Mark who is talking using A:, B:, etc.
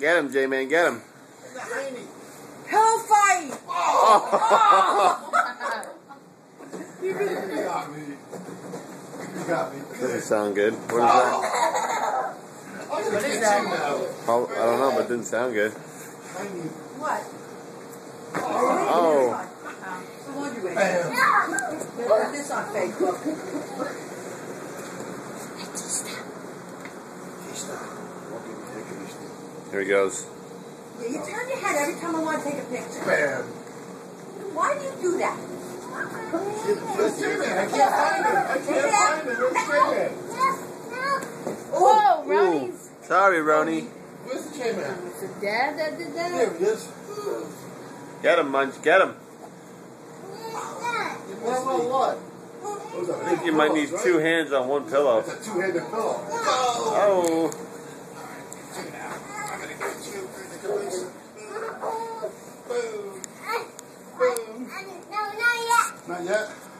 A: Get him, J-Man, get him.
B: In the hiney.
C: Pillow fight!
B: You got me. You got me.
A: Doesn't sound good. What is that?
B: What is that?
A: Oh, I don't know, but it didn't sound good.
C: What?
A: Oh.
C: The laundry waste.
B: Bam.
C: Put this on Facebook.
A: Here he goes.
C: Yeah, you turn your head every time I want to take a picture.
B: Bam.
C: Why do you do that?
B: Where's J-Man? I can't find him. I can't find him. Where's J-Man? Oh.
D: Whoa,
A: Ooh.
D: Ronnie's.
A: Sorry, Roni.
B: Where's the J-Man?
D: It's a dad that did that.
B: There he is.
A: Get him, Munch. Get him.
B: Well, well, what? What was that?
A: I think you might need two hands on one pillow.
B: It's a two-handed pillow.
A: Oh.
B: oh. Not yet.